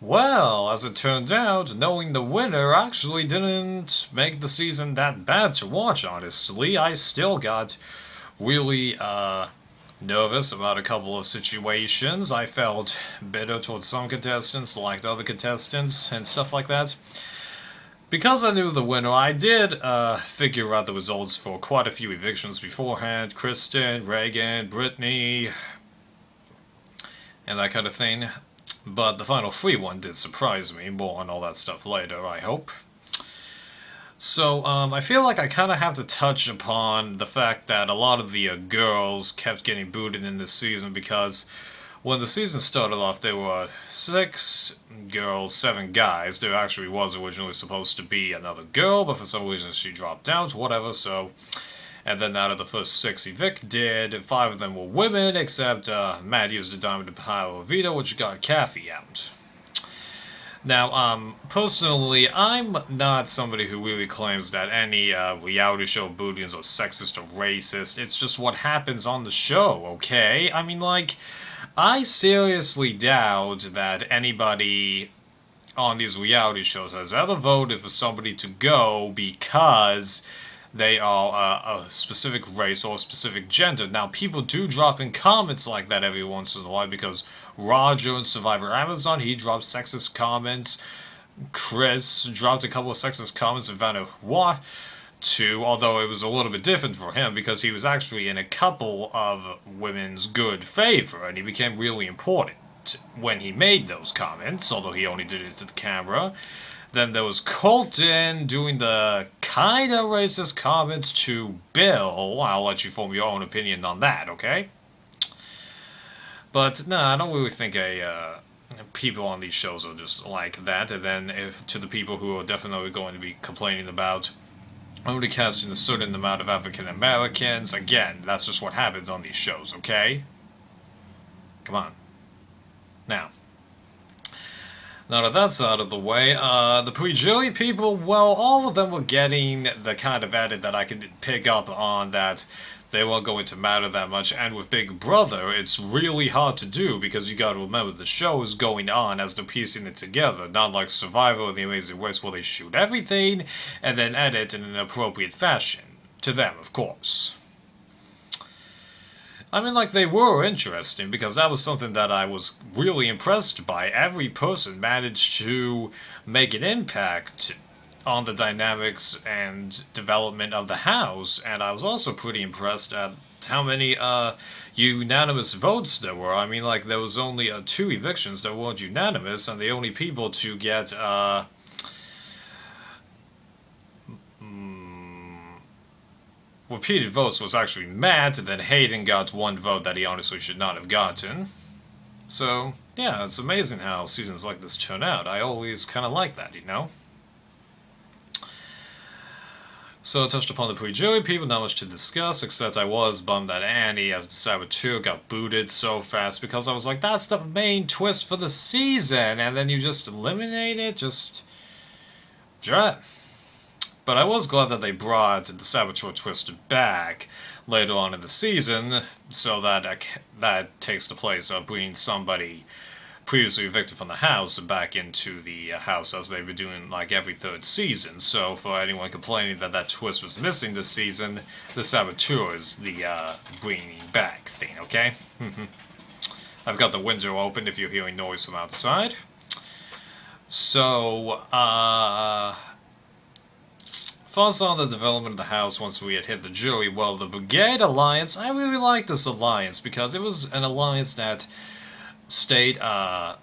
Well, as it turned out, knowing the winner actually didn't make the season that bad to watch, honestly. I still got really uh, nervous about a couple of situations. I felt bitter towards some contestants, liked other contestants, and stuff like that. Because I knew the winner, I did uh, figure out the results for quite a few evictions beforehand. Kristen, Ragan, Brittney, and that kind of thing. But the final free one did surprise me. More on all that stuff later, I hope. So, um, I feel like I kind of have to touch upon the fact that a lot of the uh, girls kept getting booted in this season because when the season started off, there were six girls, seven guys. There actually was originally supposed to be another girl, but for some reason she dropped out, whatever, so... And then out of the first six evicted, five of them were women, except uh, Matt used a diamond to power veto, which got Kathy out. Now, um, personally, I'm not somebody who really claims that any uh, reality show booties are sexist or racist. It's just what happens on the show, okay? I mean, like, I seriously doubt that anybody on these reality shows has ever voted for somebody to go because they are uh, a specific race or a specific gender. Now, people do drop in comments like that every once in a while because Roger in Survivor Amazon, he dropped sexist comments. Chris dropped a couple of sexist comments in Vanna What? to, although it was a little bit different for him because he was actually in a couple of women's good favor and he became really important when he made those comments, although he only did it to the camera. Then there was Colton doing the kind of racist comments to Bill. I'll let you form your own opinion on that, okay? But, no, I don't really think a, uh, people on these shows are just like that. And then if to the people who are definitely going to be complaining about only casting a certain amount of African Americans. Again, that's just what happens on these shows, okay? Come on. Now, now that that's out of the way, uh, the pre-jury people, well, all of them were getting the kind of edit that I could pick up on that they weren't going to matter that much. And with Big Brother, it's really hard to do because you got to remember the show is going on as they're piecing it together, not like Survivor or The Amazing Race where they shoot everything and then edit in an appropriate fashion. To them, of course. I mean, like, they were interesting because that was something that I was really impressed by. Every person managed to make an impact on the dynamics and development of the house, and I was also pretty impressed at how many uh, unanimous votes there were. I mean, like, there was only uh, two evictions that weren't unanimous, and the only people to get uh, repeated votes was actually Matt, and then Hayden got one vote that he honestly should not have gotten. So, yeah, it's amazing how seasons like this turn out. I always kind of like that, you know? So I touched upon the pre-jury people, not much to discuss, except I was bummed that Annie, as saboteur, got booted so fast because I was like, that's the main twist for the season, and then you just eliminate it, just... Drat. But I was glad that they brought the saboteur twist back later on in the season, so that that takes the place of bringing somebody previously evicted from the house back into the uh, house as they were doing like every third season. So for anyone complaining that that twist was missing this season, the Saboteur is the uh, bringing back thing, okay? I've got the window open if you're hearing noise from outside. So, uh... Thoughts on the development of the house once we had hit the jury. Well, the Brigade Alliance, I really like this alliance because it was an alliance that stayed uh,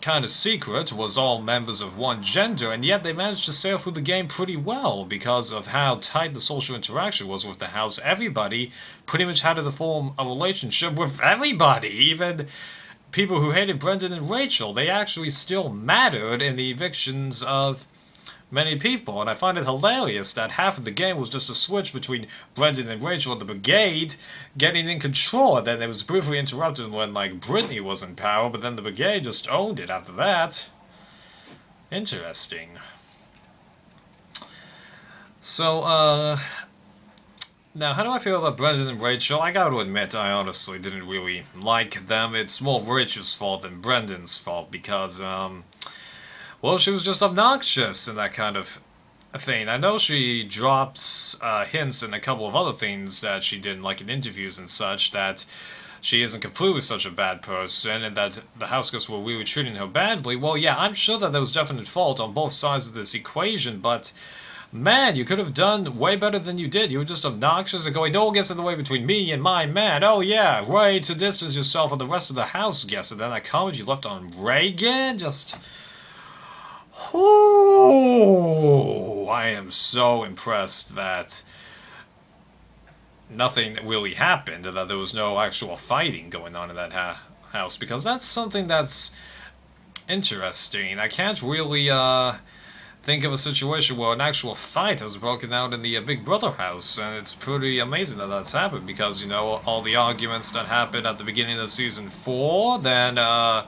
kind of secret, was all members of one gender, and yet they managed to sail through the game pretty well because of how tight the social interaction was with the house. Everybody pretty much had to form a relationship with everybody, even people who hated Brendan and Rachel. They actually still mattered in the evictions of many people, and I find it hilarious that half of the game was just a switch between Brendan and Rachel and the Brigade getting in control, and then it was briefly interrupted when, like, Brittney was in power, but then the Brigade just owned it after that. Interesting. So, uh... Now, how do I feel about Brendan and Rachel? I gotta admit, I honestly didn't really like them. It's more Rachel's fault than Brendan's fault, because, um... well, she was just obnoxious and that kind of thing. I know she drops uh, hints in a couple of other things that she did, like in interviews and such, that she isn't completely such a bad person and that the house guests were really treating her badly. Well, yeah, I'm sure that there was definite fault on both sides of this equation, but man, you could have done way better than you did. You were just obnoxious and going, no one gets in the way between me and my man. Oh, yeah, right, to distance yourself from the rest of the house guests. And then that comment you left on Ragan, just. Ooh, I am so impressed that nothing really happened, that there was no actual fighting going on in that ha house, because that's something that's interesting. I can't really uh, think of a situation where an actual fight has broken out in the uh, Big Brother house, and it's pretty amazing that that's happened, because, you know, all the arguments that happened at the beginning of Season 4, then, uh,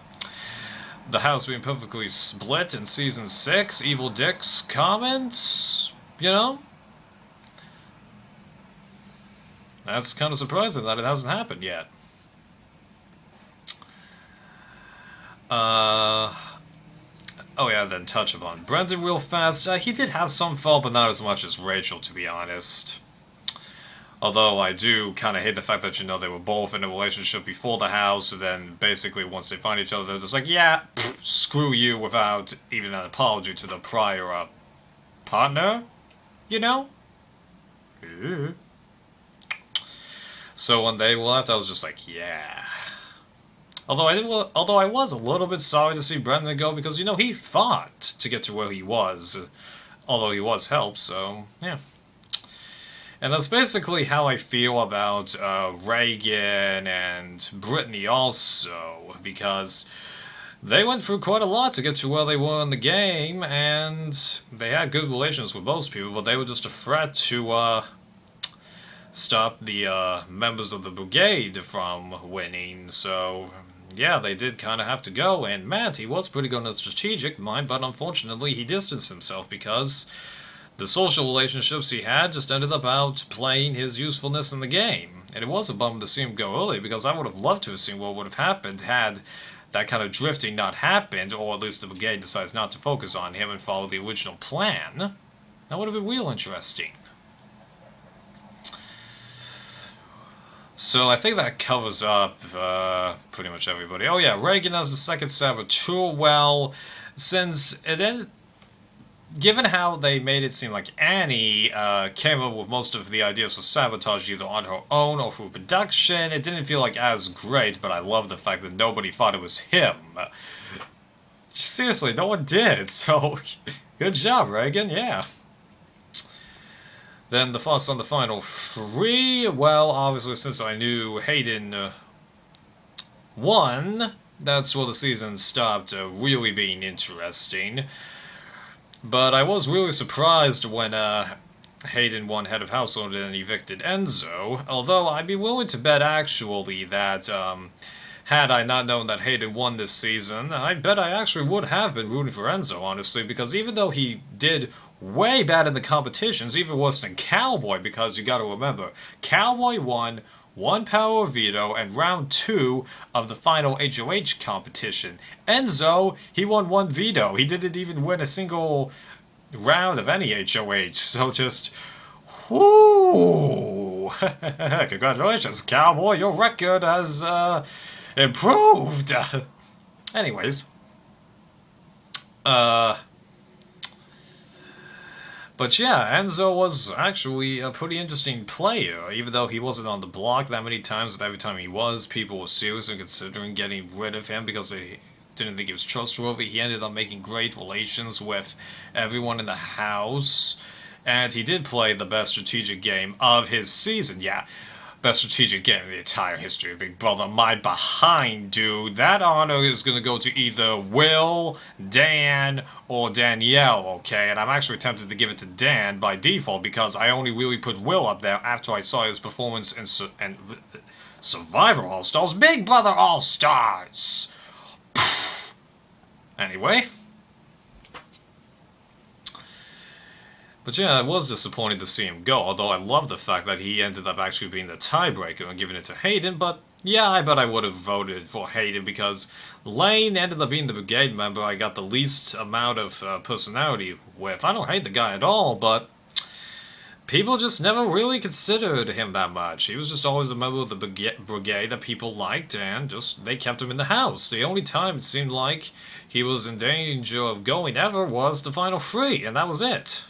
the house being perfectly split in Season 6, Evil Dick's comments, you know? That's kind of surprising that it hasn't happened yet. Uh, oh yeah, then touch upon Brendan real fast. Uh, he did have some fault, but not as much as Rachel, to be honest. Although I do kind of hate the fact that, you know, they were both in a relationship before the house, and then basically once they find each other, they're just like, yeah, pff, screw you, without even an apology to the prior uh, partner, you know? Ooh. So when they left, I was just like, yeah. Although I did, although I was a little bit sorry to see Brendan go because you know he fought to get to where he was, although he was helped. So yeah. And that's basically how I feel about uh, Ragan and Brittney also, because they went through quite a lot to get to where they were in the game, and they had good relations with most people, but they were just a threat to uh, stop the uh, members of the brigade from winning. So, yeah, they did kind of have to go. And Matt, he was pretty good and strategic, mind, but unfortunately he distanced himself because the social relationships he had just ended up outplaying his usefulness in the game. And it was a bummer to see him go early because I would have loved to have seen what would have happened had that kind of drifting not happened, or at least the brigade decides not to focus on him and follow the original plan. That would have been real interesting. So I think that covers up uh, pretty much everybody. Oh yeah, Ragan as the second saboteur. Well, since it ended, given how they made it seem like Annie uh, came up with most of the ideas for sabotage either on her own or through production, it didn't feel like as great. But I love the fact that nobody thought it was him. Seriously, no one did. So good job, Ragan. Yeah. Then the thoughts on the final three. Well, obviously, since I knew Hayden uh, won, that's where the season stopped uh, really being interesting. But I was really surprised when uh, Hayden won head of household and evicted Enzo. Although I'd be willing to bet actually that um, had I not known that Hayden won this season, I bet I actually would have been rooting for Enzo, honestly, because even though he did way bad in the competitions, even worse than Cowboy, because you gotta remember, Cowboy won one power veto and round two of the final HOH competition. Enzo, he won one veto. He didn't even win a single round of any HOH, so just. Whoo! Congratulations, Cowboy, your record has uh, improved! Anyways. Uh. But yeah, Enzo was actually a pretty interesting player, even though he wasn't on the block that many times, but every time he was, people were seriously considering getting rid of him because they didn't think he was trustworthy. He ended up making great relations with everyone in the house, and he did play the best strategic game of his season. Yeah, Best strategic game in the entire history of Big Brother. My behind, dude. That honor is going to go to either Will, Dan, or Danielle, okay? And I'm actually tempted to give it to Dan by default because I only really put Will up there after I saw his performance in Su and Survivor All-Stars. Big Brother All-Stars! Anyway. But yeah, I was disappointed to see him go, although I love the fact that he ended up actually being the tiebreaker and giving it to Hayden, but Yeah, I bet I would have voted for Hayden because Lane ended up being the brigade member I got the least amount of uh, personality with. I don't hate the guy at all, but people just never really considered him that much. He was just always a member of the brigade that people liked, and just they kept him in the house. The only time it seemed like he was in danger of going ever was the final three, and that was it.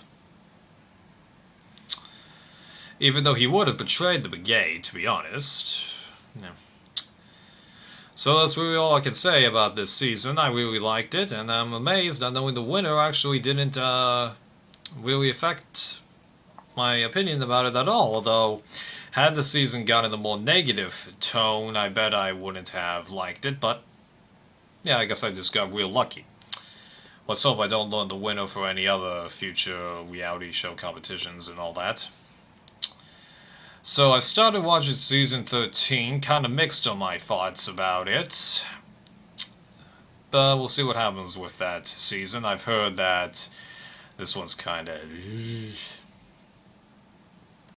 Even though he would have betrayed the brigade, to be honest. Yeah. So that's really all I can say about this season. I really liked it, and I'm amazed that knowing the winner actually didn't uh, really affect my opinion about it at all. Although, had the season gotten a more negative tone, I bet I wouldn't have liked it, but yeah, I guess I just got real lucky. Let's hope I don't learn the winner for any other future reality show competitions and all that. So I started watching season 13, kind of mixed on my thoughts about it. But we'll see what happens with that season. I've heard that this one's kind of...